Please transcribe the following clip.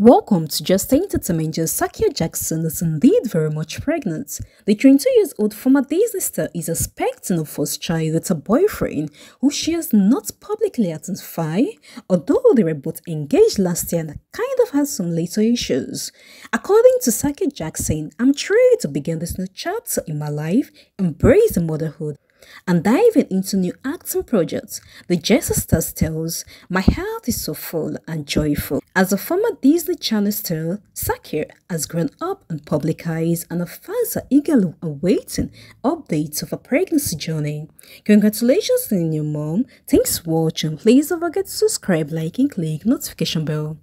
Welcome to Just Entertainment. Skai Jackson is indeed very much pregnant. The 22 years old former Disney star is expecting a first child with a boyfriend who she has not publicly identified, although they were both engaged last year and kind of had some later issues. According to Skai Jackson, I'm thrilled to begin this new chapter in my life, embrace the motherhood and diving into new acting projects, the Jessie star tells, My heart is so full and joyful. As a former Disney Channel star, Skai has grown up in public eyes and her fans are eagerly awaiting updates of her pregnancy journey. Congratulations to the new mom. Thanks for watching. Please don't forget to subscribe, like and click notification bell.